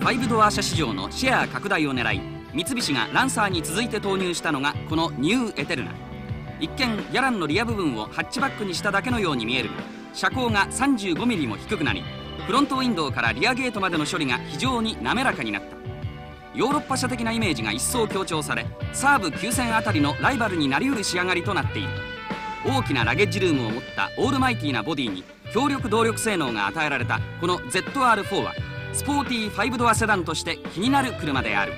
5ドア車市場のシェア拡大を狙い三菱がランサーに続いて投入したのがこのニューエテルナ。一見ギャランのリア部分をハッチバックにしただけのように見えるが車高が 35mm も低くなりフロントウィンドウからリアゲートまでの処理が非常に滑らかになった。ヨーロッパ車的なイメージが一層強調されサーブ9000あたりのライバルになりうる仕上がりとなっている。大きなラゲッジルームを持ったオールマイティなボディに強力動力性能が与えられたこの ZR4 はスポーティー5ドアセダンとして気になる車である。